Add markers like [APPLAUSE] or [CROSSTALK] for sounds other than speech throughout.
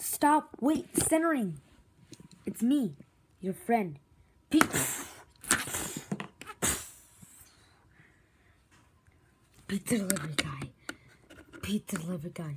Stop. Wait. Centering. It's me, your friend. Pete. Pizza delivery guy. Pizza delivery guy.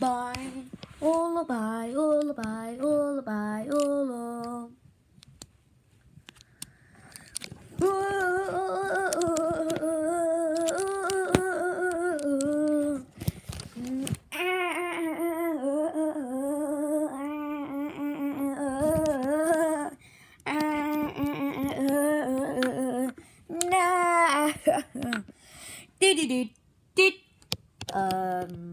bye. Olo, bye. Olo, bye. Olo, bye. Olo. Nah. [LAUGHS]